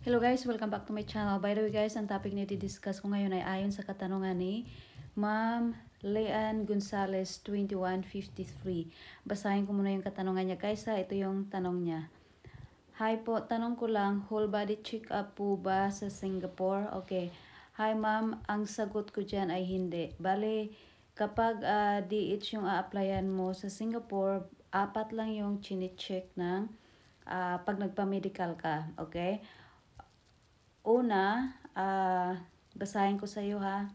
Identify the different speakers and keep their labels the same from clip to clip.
Speaker 1: Hello guys, welcome back to my channel. By the way guys, ang topic na i-discuss ko ngayon ay ayon sa katanungan ni Ma'am Leanne Gonzalez 2153. Basahin ko muna yung katanungan niya guys ha. Ito yung tanong niya. Hi po, tanong ko lang, whole body check-up po ba sa Singapore? Okay. Hi ma'am, ang sagot ko dyan ay hindi. Bale, kapag uh, ah, DH yung a-applyan mo sa Singapore, apat lang yung chine-check ng uh, pag nagpa-medical ka. Okay? Una, uh, basahin ko sa iyo ha.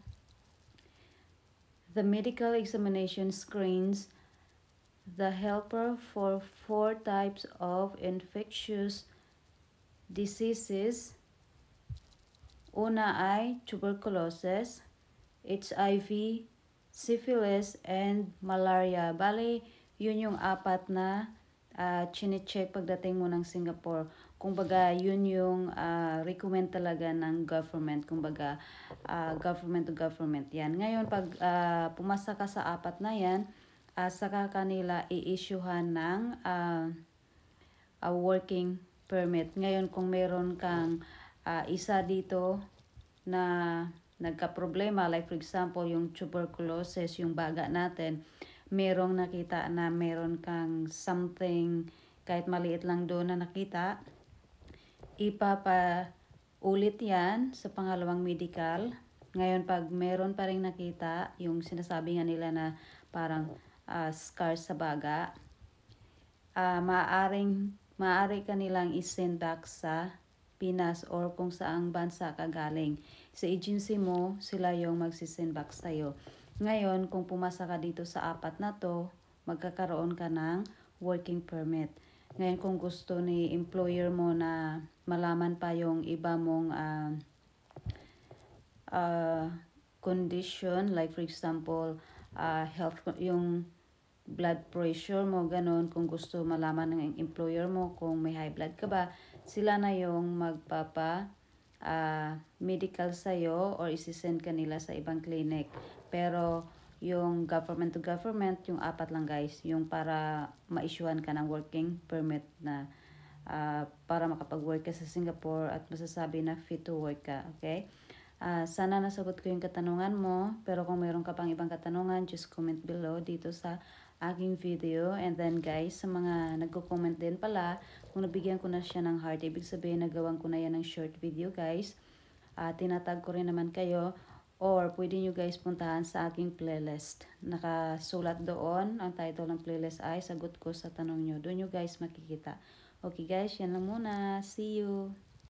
Speaker 1: The medical examination screens the helper for four types of infectious diseases. Una ay tuberculosis, HIV, syphilis, and malaria. Bali, yun yung apat na uh, chine-check pagdating mo ng Singapore. Kumbaga, yun yung uh, recommend talaga ng government. Kumbaga, uh, government to government yan. Ngayon, pag uh, pumasa ka sa apat na yan, uh, saka kanila i-issuehan ng uh, a working permit. Ngayon, kung meron kang uh, isa dito na nagka-problema, like for example, yung tuberculosis, yung baga natin, merong nakita na meron kang something kahit maliit lang doon na nakita, ipapa ulit yan sa pangalawang medical. Ngayon, pag meron pa rin nakita, yung sinasabi nga nila na parang uh, scar sa baga, uh, maaaring, maaari ka nilang isend back sa Pinas or kung saang bansa ka galing. Sa agency mo, sila yung magsisend back sa'yo. Ngayon, kung pumasa ka dito sa apat na to, magkakaroon ka ng working permit. Ngayon, kung gusto ni employer mo na malaman pa yung iba mong uh, uh, condition, like for example, uh, health, yung blood pressure mo, ganun, kung gusto malaman ng employer mo kung may high blood ka ba, sila na yung magpapa uh, medical sa'yo or isisend ka nila sa ibang clinic. Pero yung government to government, yung apat lang guys, yung para ma-issuean ka ng working permit na uh, para makapag-work ka sa Singapore at masasabi na fit to work ka, okay? Uh, sana nasagot ko yung katanungan mo, pero kung mayroon ka pang ibang katanungan, just comment below dito sa aking video. And then guys, sa mga nagko-comment din pala, kung nabigyan ko na siya ng heart, ibig sabihin nagawan ko na yan ng short video guys. Uh, tinatag ko rin naman kayo or pwede nyo guys puntahan sa aking playlist. Nakasulat doon, ang title ng playlist ay Sagot ko sa tanong nyo. Doon nyo guys makikita. Okay guys, yan lang muna. See you!